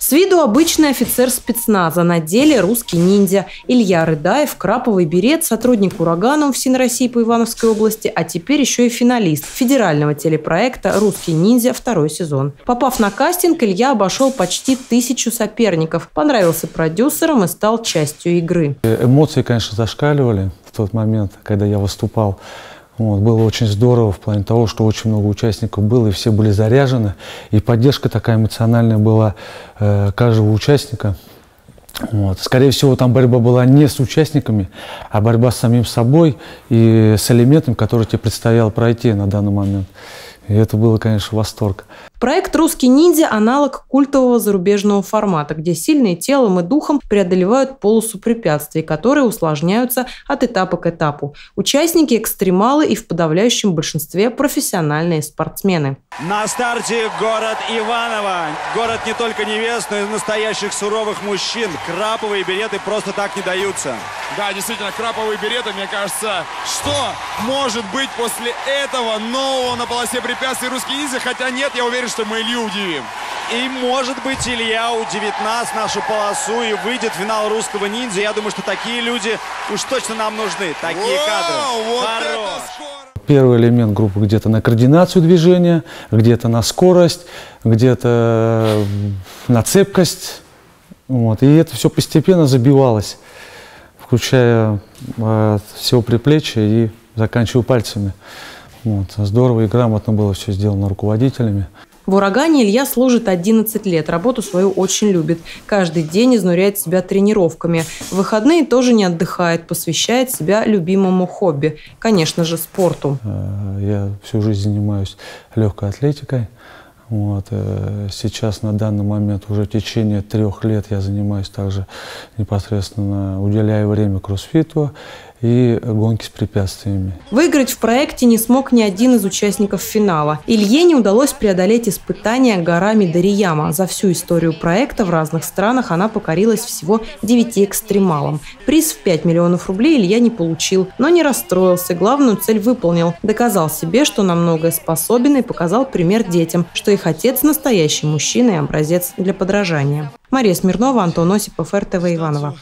С виду обычный офицер спецназа, на деле русский ниндзя. Илья Рыдаев, краповый берет, сотрудник «Урагана» в России по Ивановской области, а теперь еще и финалист федерального телепроекта «Русский ниндзя. Второй сезон». Попав на кастинг, Илья обошел почти тысячу соперников, понравился продюсерам и стал частью игры. Эмоции, конечно, зашкаливали в тот момент, когда я выступал. Вот, было очень здорово в плане того, что очень много участников было, и все были заряжены. И поддержка такая эмоциональная была э, каждого участника. Вот. Скорее всего, там борьба была не с участниками, а борьба с самим собой и с элементом, который тебе предстояло пройти на данный момент. И это было, конечно, восторг. Проект «Русский ниндзя» – аналог культового зарубежного формата, где сильные телом и духом преодолевают полосу препятствий, которые усложняются от этапа к этапу. Участники – экстремалы и в подавляющем большинстве профессиональные спортсмены. На старте город Иваново. Город не только невест, но и настоящих суровых мужчин. Краповые береты просто так не даются. Да, действительно, краповые береты, мне кажется, что может быть после этого нового на полосе препятствий русский ниндзя? Хотя нет, я уверен, что мы Илью удивим. И, может быть, Илья удивит нас, нашу полосу, и выйдет в финал русского ниндзя. Я думаю, что такие люди уж точно нам нужны. Такие Вау, кадры. Вот Хорош. Первый элемент группы где-то на координацию движения, где-то на скорость, где-то на цепкость. Вот. И это все постепенно забивалось, включая э, всего приплечья и заканчивая пальцами. Вот. Здорово и грамотно было все сделано руководителями. В «Урагане» Илья служит 11 лет, работу свою очень любит. Каждый день изнуряет себя тренировками. В выходные тоже не отдыхает, посвящает себя любимому хобби. Конечно же, спорту. Э, Я всю жизнь занимаюсь легкой атлетикой. Вот. э, Сейчас на данный момент уже в течение трех лет я занимаюсь также непосредственно, уделяю время кроссфиту и гонки с препятствиями. Выиграть в проекте не смог ни один из участников финала. Илье не удалось преодолеть испытания горами Дарияма. За всю историю проекта в разных странах она покорилась всего девяти экстремалам. Приз в 5 миллионов рублей Илья не получил, но не расстроился, главную цель выполнил. Доказал себе, что на многое способен и показал пример детям, что их отец настоящий мужчина и образец для подражания. Мария Смирнова, Антон Осипов, РТВ Иванова.